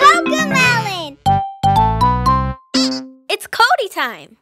Cocomelon! It's Cody time!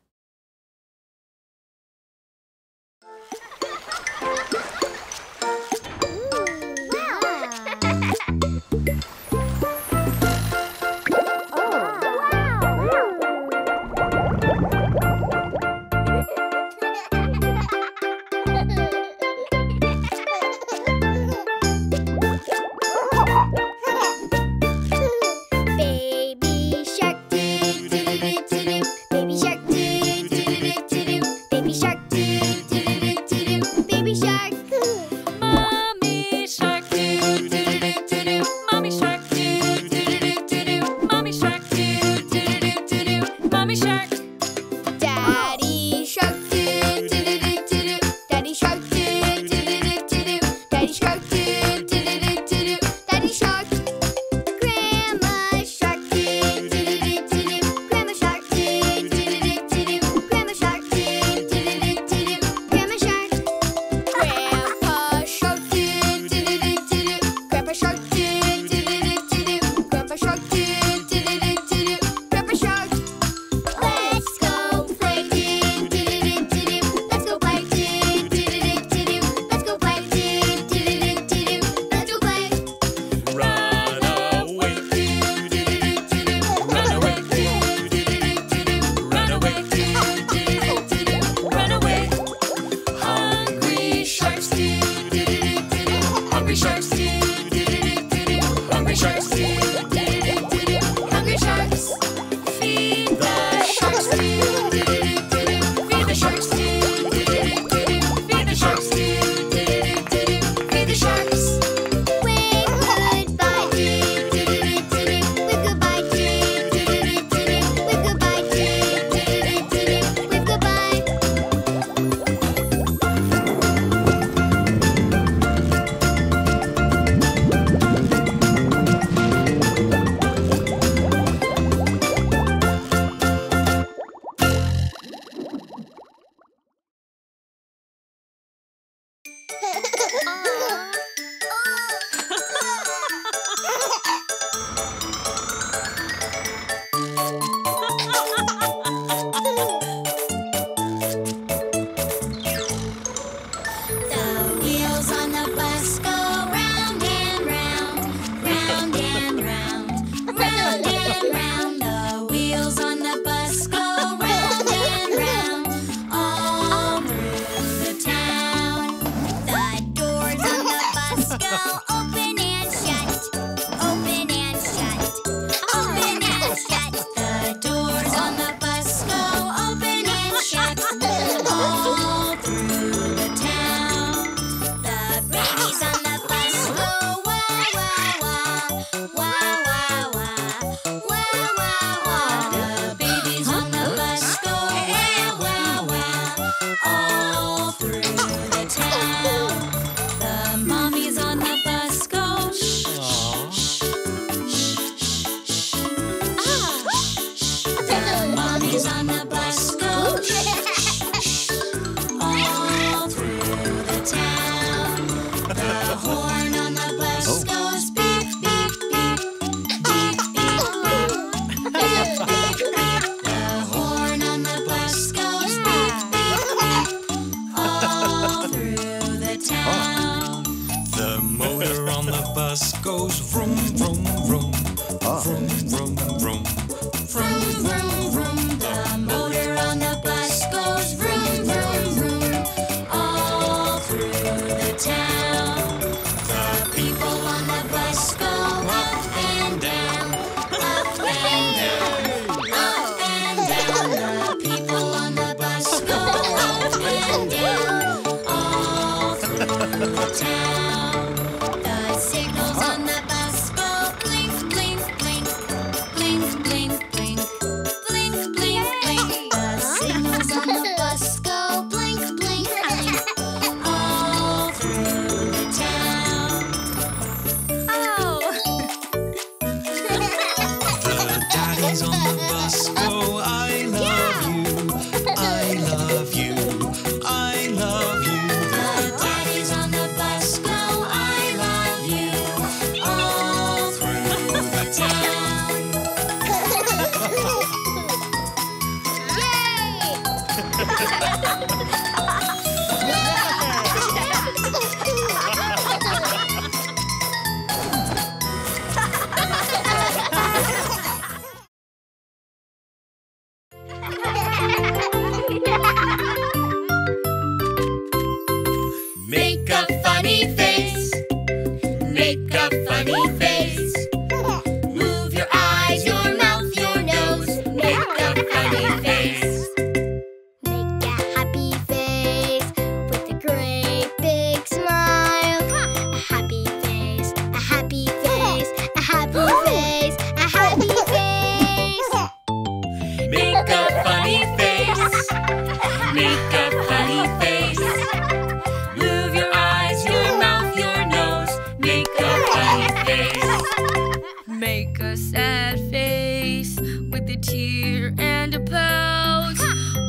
a tear and a pout.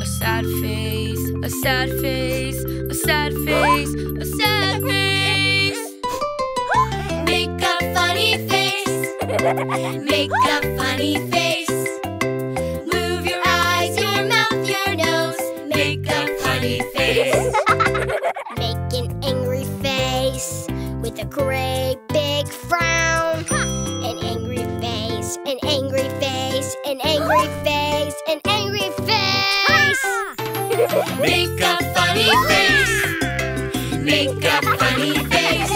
A sad face, a sad face, a sad face, a sad face. Make a funny face. Make a funny face. Move your eyes, your mouth, your nose. Make a funny face. Make an angry face with a gray face, an angry face. Ah! Make a funny face. Make a funny face.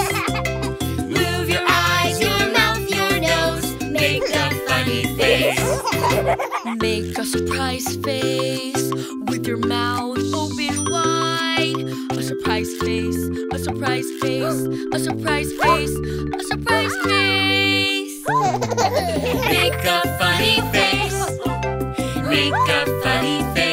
Move your eyes, your mouth, your nose. Make a funny face. Make a surprise face with your mouth open wide. A surprise face, a surprise face, a surprise face, a surprise face. Make a funny face make a funny face.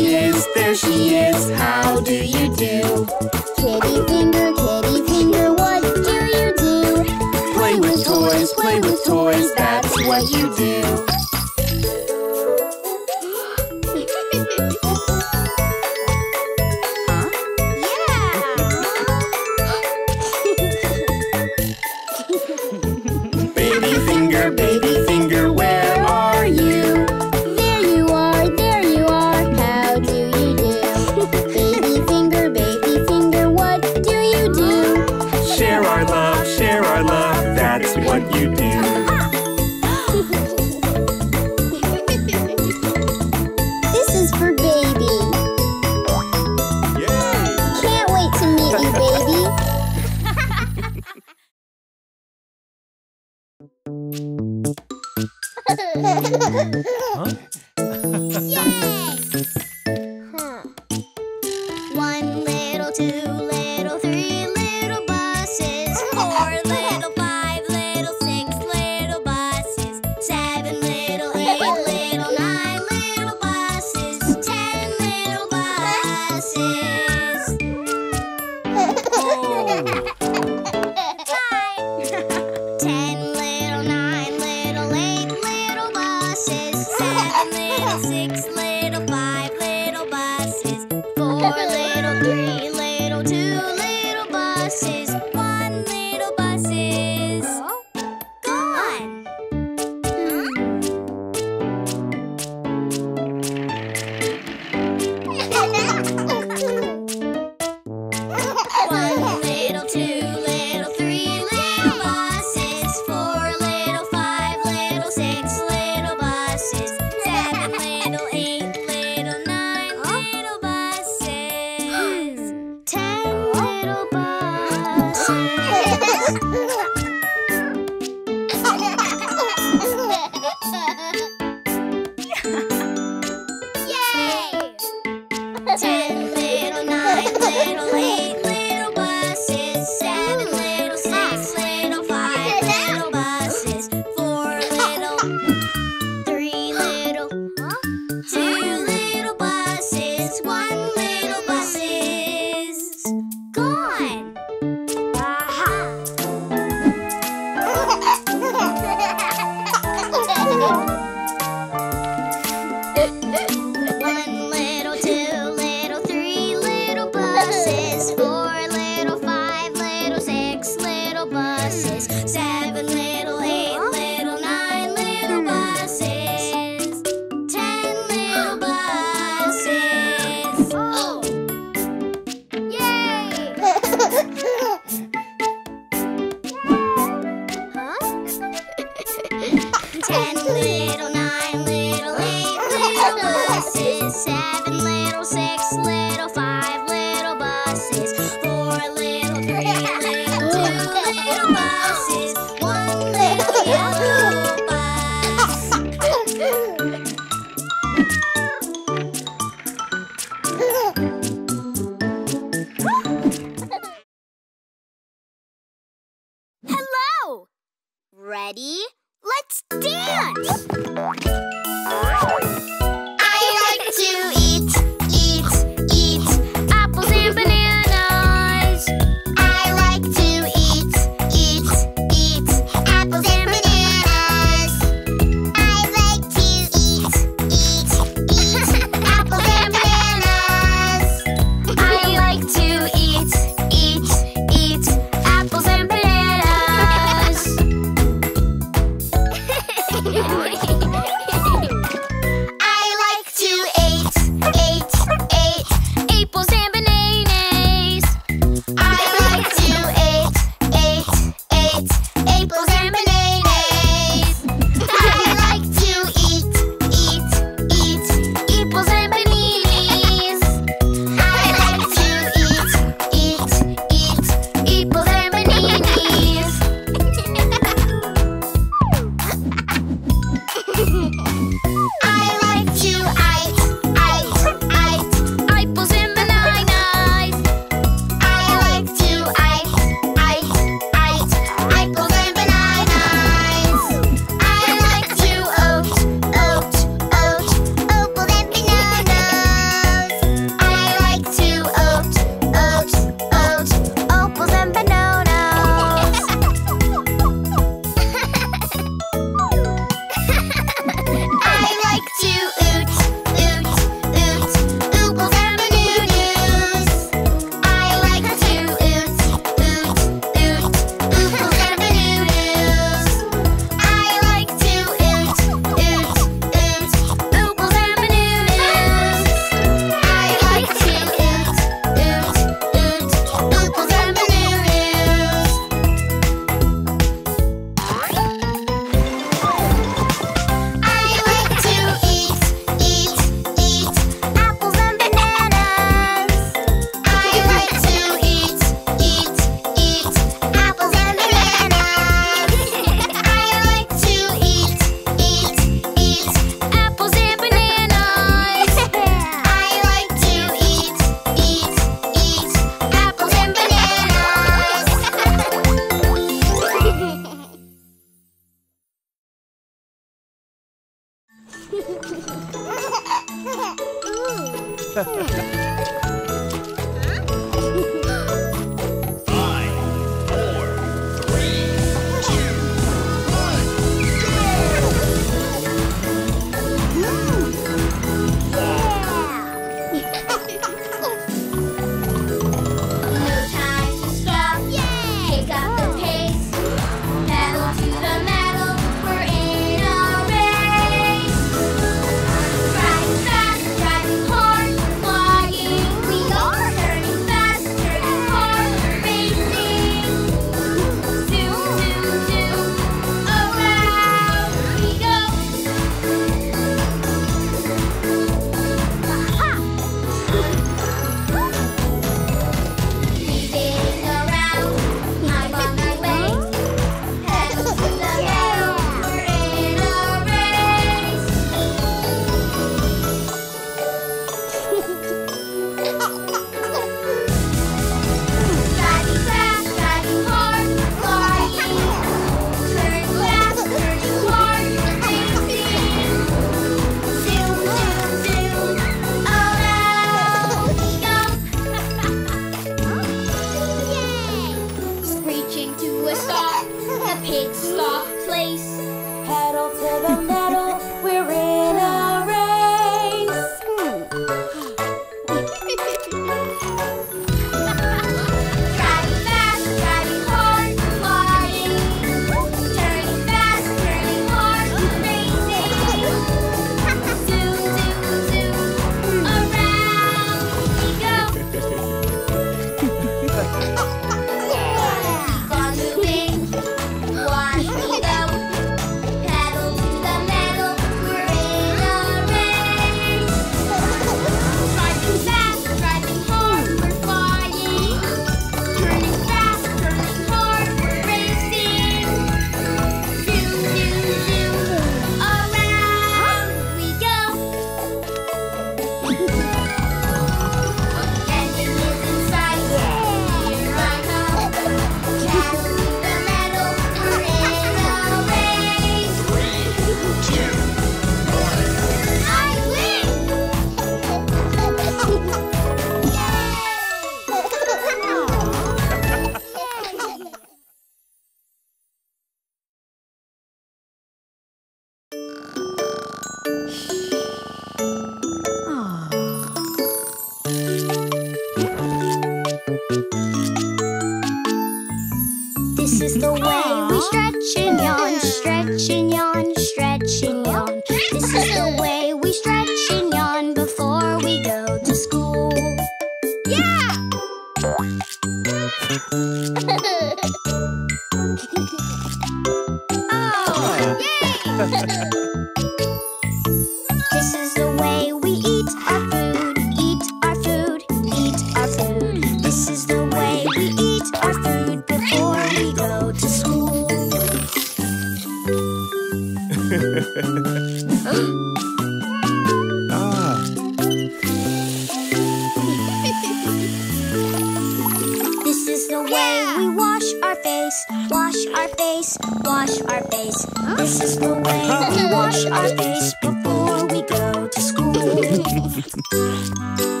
Abend.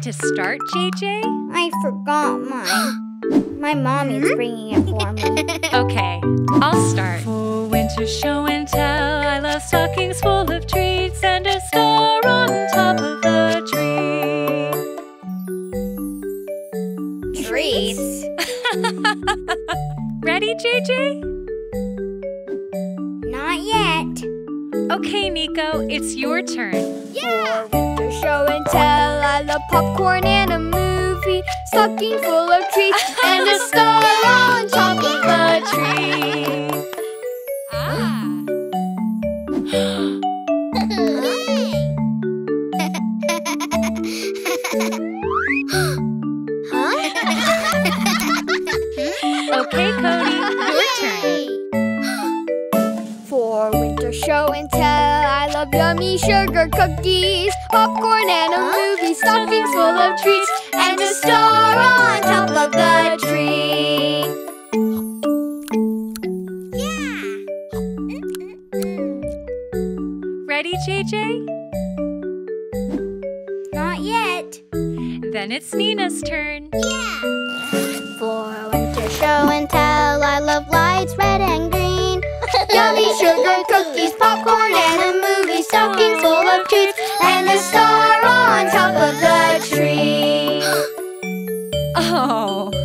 Would to start, JJ? I forgot mine. My mommy's hmm? bringing it for me. Okay, I'll start. For winter show and tell, I love stockings full of treats and a star on top of the tree. Treats. Ready, JJ? Not yet. Okay, Nico, it's your turn. Yeah! winter show and tell, I love popcorn and a movie, stocking full of treats, and a star on top of the tree. Love sugar cookies, popcorn and a movie, stockings full of treats, and a star on top of the tree. Yeah! Ready, JJ? Not yet. Then it's Nina's turn. Yeah! For winter show and tell, I love lights red and green. Yummy sugar cookies, popcorn, and a movie stocking full of treats, and a star on top of the tree. Oh.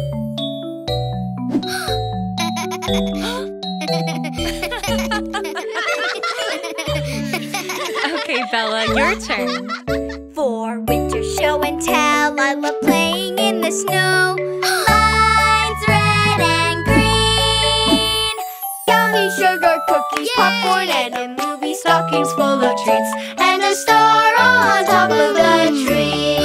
Okay, Bella, your turn. For winter show and tell, I love playing in the snow. Yummy sugar cookies, popcorn, and a movie stockings full of treats, and a star on top of the tree.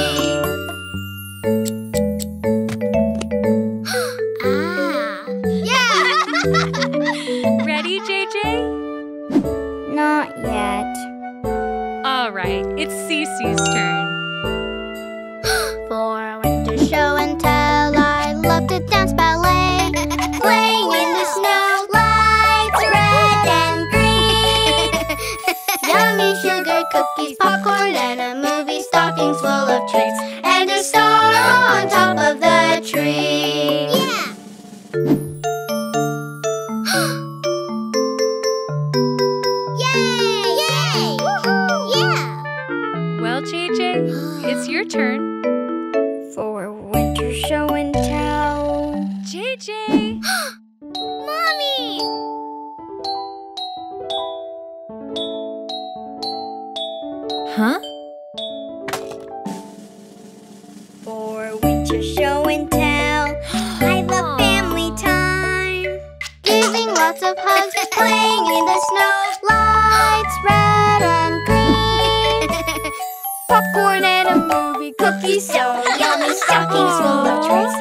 ah. Yeah. Ready, JJ? Not yet. All right, it's Cece's turn. For cookies, popcorn, and a movie stockings full of treats, and tell. I love family time. Giving lots of hugs, playing in the snow. Lights red and green. Popcorn and a movie, cookies so yummy, stockings full of treats,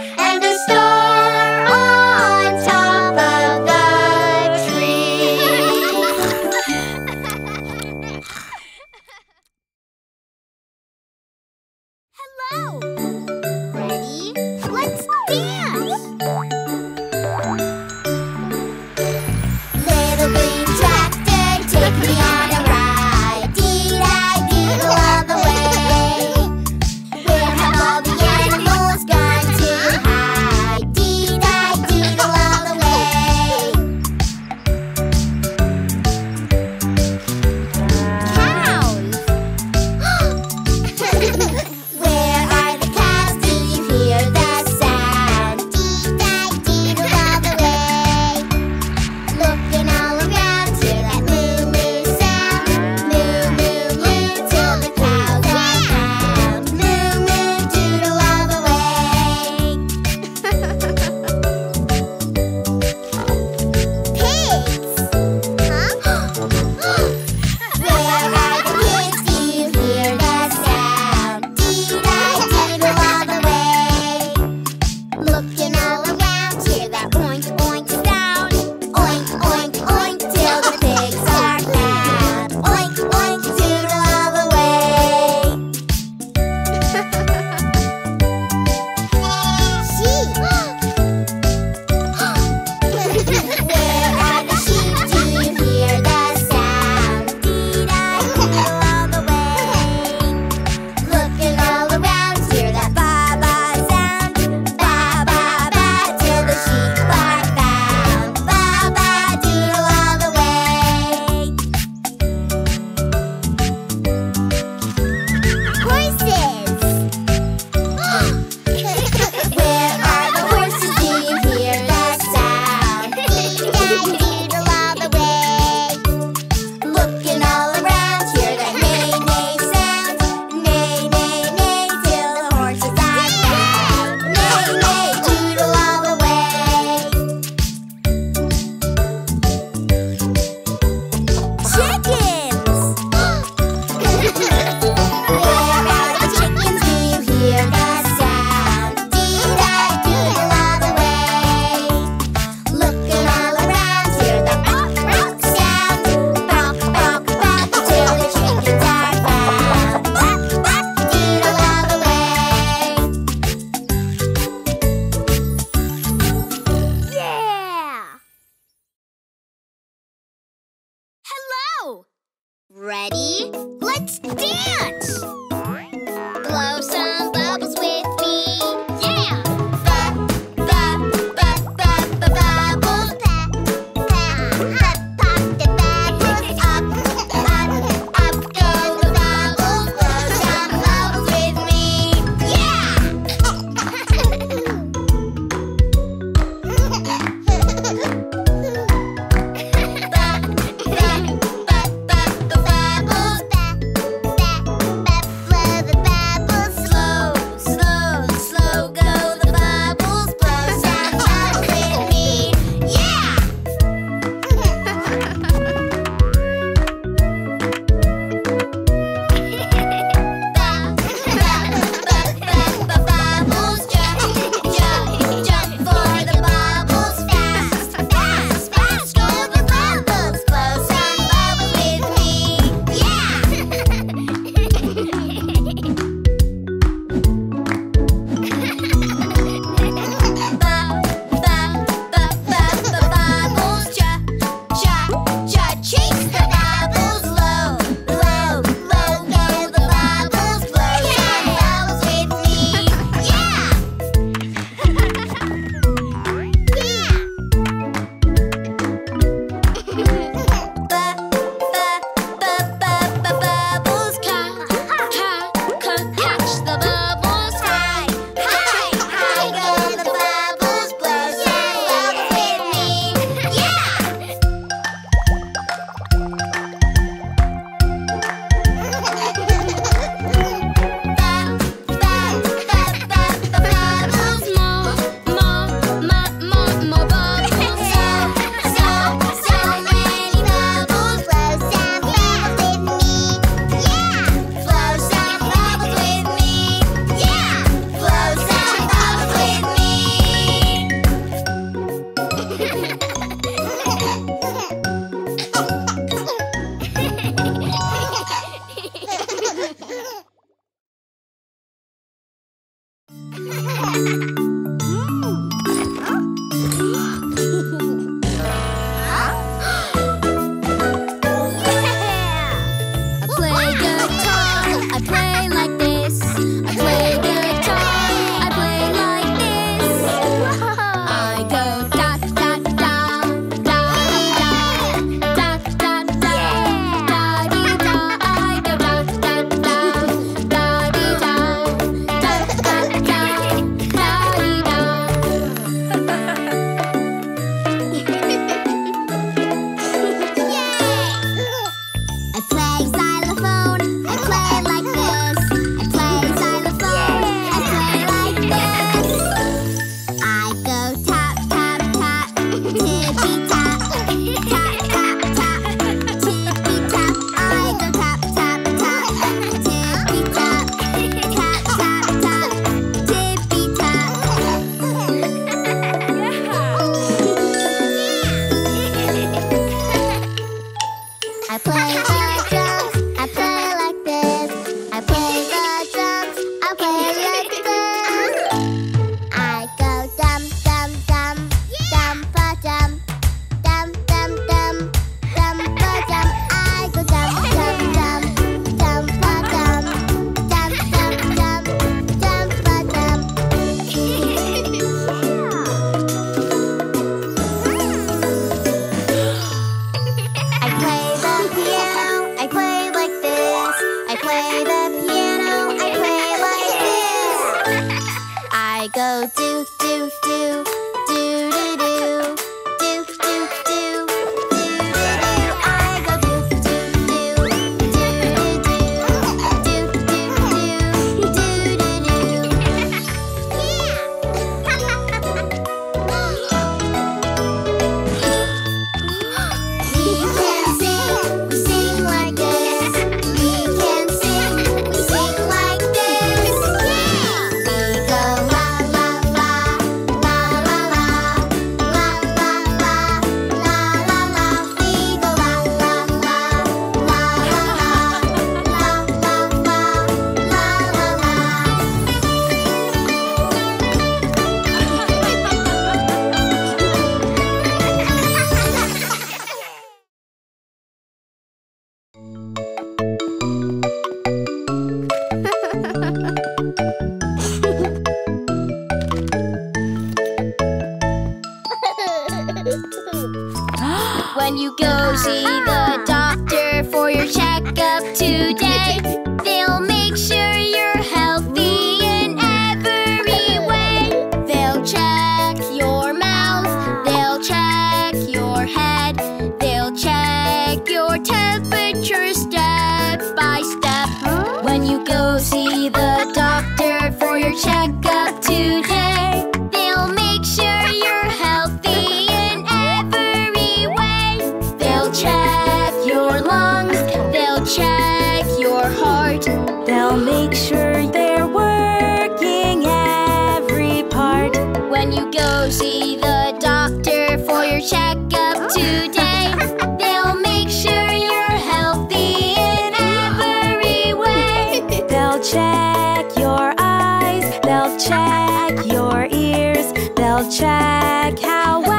Check up today. They'll make sure you're healthy in every way. They'll check your eyes, they'll check your ears, they'll check how.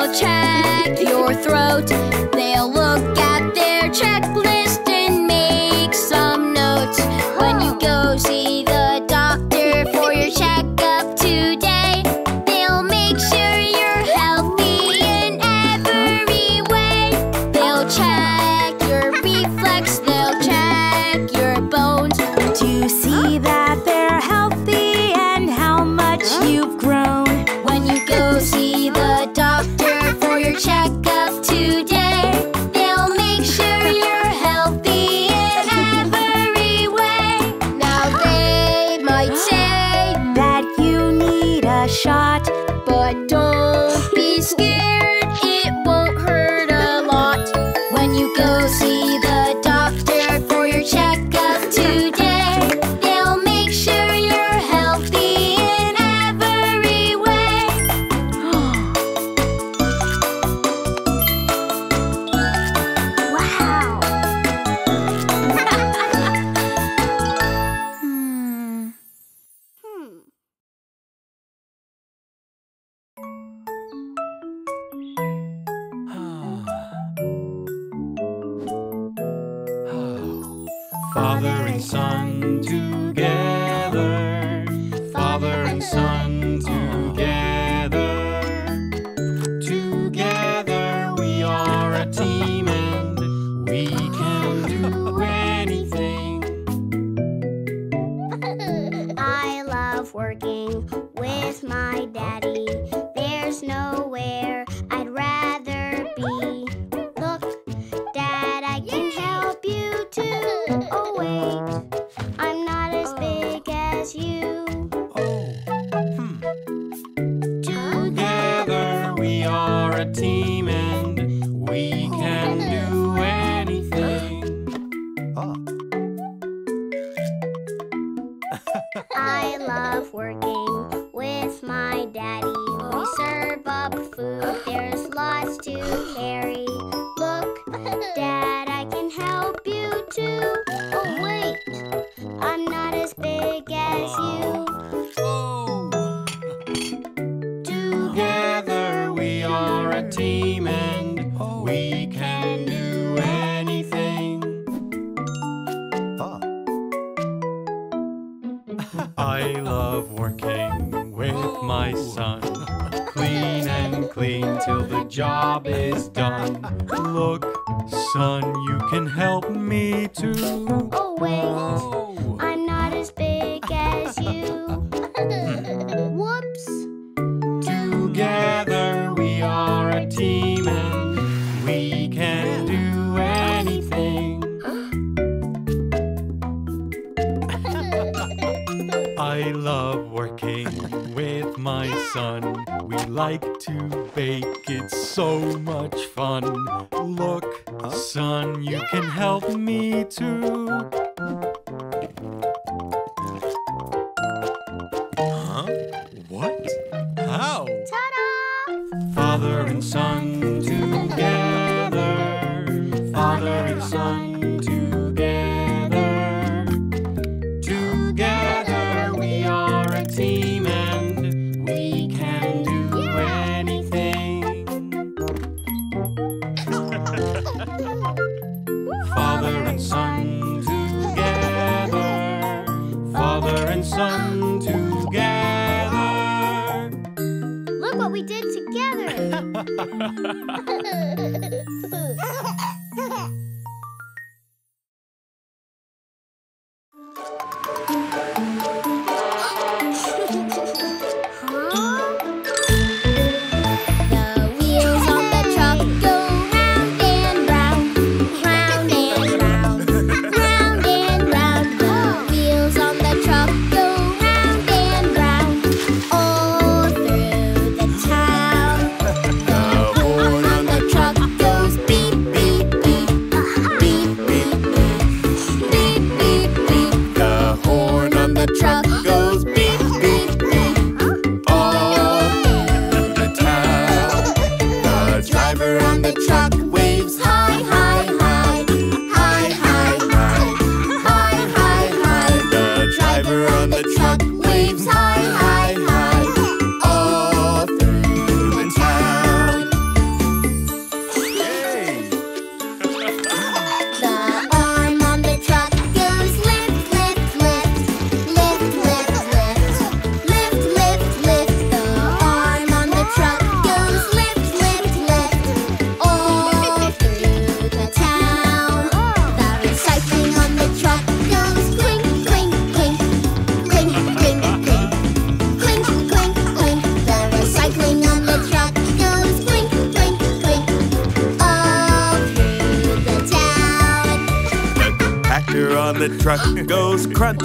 They'll check your throat. They'll look at their checklist.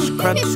Goes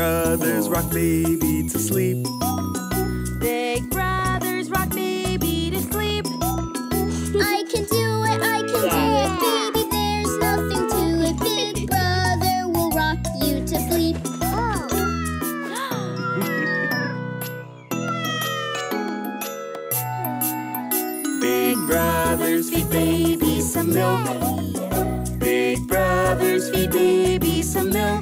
brothers rock baby to sleep. Big brothers rock baby to sleep. I can do it, I can do it, baby. There's nothing to it. Big brother will rock you to sleep. Big brothers feed baby some milk. Big brothers feed baby some milk.